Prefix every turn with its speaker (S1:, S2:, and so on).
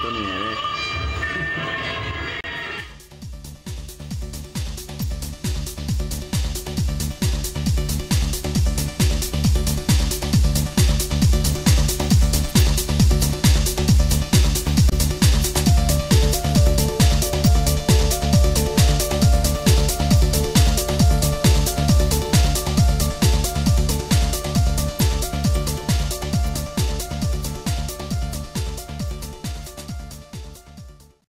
S1: 多年，